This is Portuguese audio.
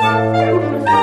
Música